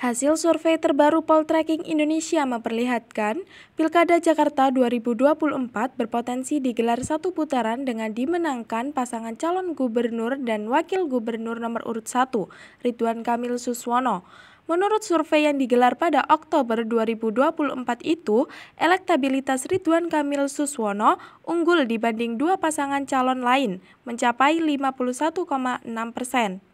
Hasil survei terbaru Poltreking Indonesia memperlihatkan, Pilkada Jakarta 2024 berpotensi digelar satu putaran dengan dimenangkan pasangan calon gubernur dan wakil gubernur nomor urut 1, Ridwan Kamil Suswono. Menurut survei yang digelar pada Oktober 2024 itu, elektabilitas Ridwan Kamil Suswono unggul dibanding dua pasangan calon lain, mencapai 51,6 persen.